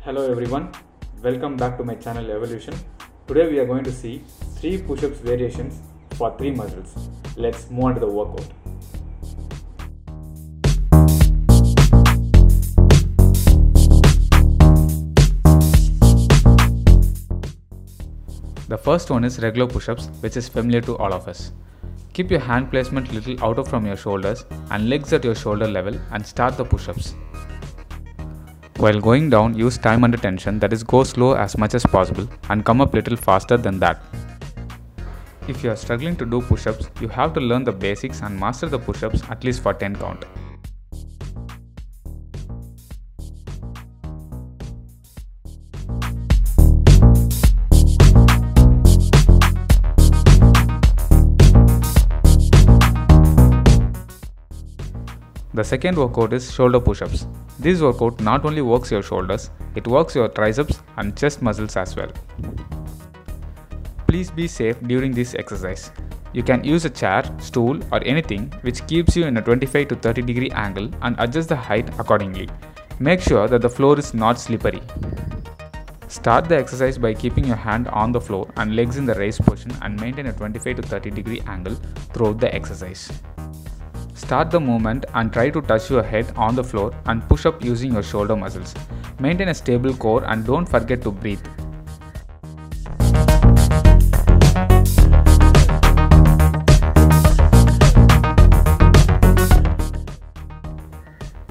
Hello everyone, welcome back to my channel Evolution. Today we are going to see 3 push-ups variations for 3 muscles. Let's move on to the workout. The first one is regular push-ups which is familiar to all of us. Keep your hand placement little out of from your shoulders and legs at your shoulder level and start the push-ups. While going down, use time under tension that is go slow as much as possible and come up little faster than that. If you are struggling to do push-ups, you have to learn the basics and master the push-ups at least for 10 count. The second workout is shoulder push-ups. This workout not only works your shoulders, it works your triceps and chest muscles as well. Please be safe during this exercise. You can use a chair, stool or anything which keeps you in a 25 to 30 degree angle and adjust the height accordingly. Make sure that the floor is not slippery. Start the exercise by keeping your hand on the floor and legs in the raised position and maintain a 25 to 30 degree angle throughout the exercise. Start the movement and try to touch your head on the floor and push up using your shoulder muscles. Maintain a stable core and don't forget to breathe.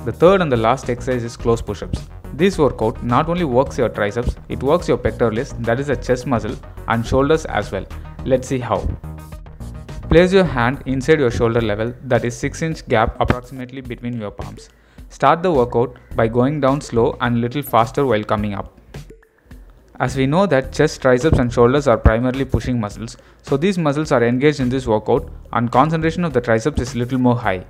The third and the last exercise is close push-ups. This workout not only works your triceps, it works your pectoralis that is a chest muscle and shoulders as well. Let's see how. Place your hand inside your shoulder level that is 6 inch gap approximately between your palms. Start the workout by going down slow and little faster while coming up. As we know that chest, triceps and shoulders are primarily pushing muscles, so these muscles are engaged in this workout and concentration of the triceps is little more high.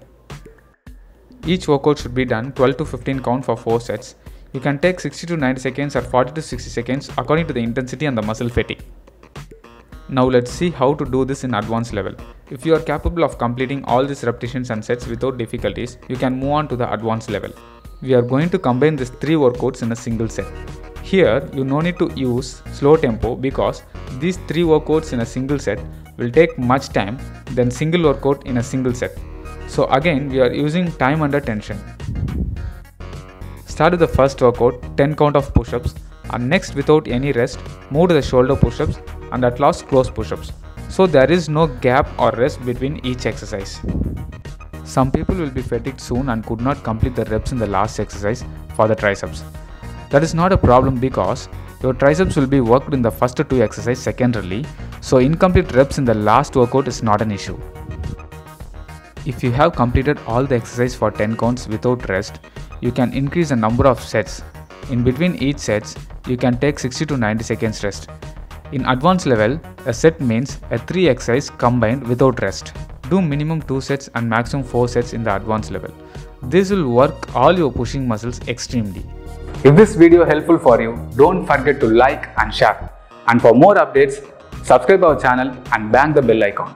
Each workout should be done 12 to 15 count for 4 sets. You can take 60 to 90 seconds or 40 to 60 seconds according to the intensity and the muscle fatigue. Now let's see how to do this in advanced level. If you are capable of completing all these repetitions and sets without difficulties, you can move on to the advanced level. We are going to combine these three workouts in a single set. Here, you no need to use slow tempo because these three workouts in a single set will take much time than single workout in a single set. So again, we are using time under tension. Start with the first workout, 10 count of push-ups and next without any rest, move to the shoulder push-ups and at last close push-ups. So there is no gap or rest between each exercise. Some people will be fatigued soon and could not complete the reps in the last exercise for the triceps. That is not a problem because your triceps will be worked in the first two exercises secondarily, so incomplete reps in the last workout is not an issue. If you have completed all the exercise for 10 counts without rest, you can increase the number of sets. In between each sets, you can take 60 to 90 seconds rest. In advanced level, a set means a 3 exercise combined without rest. Do minimum 2 sets and maximum 4 sets in the advanced level. This will work all your pushing muscles extremely. If this video helpful for you, don't forget to like and share. And for more updates, subscribe our channel and bang the bell icon.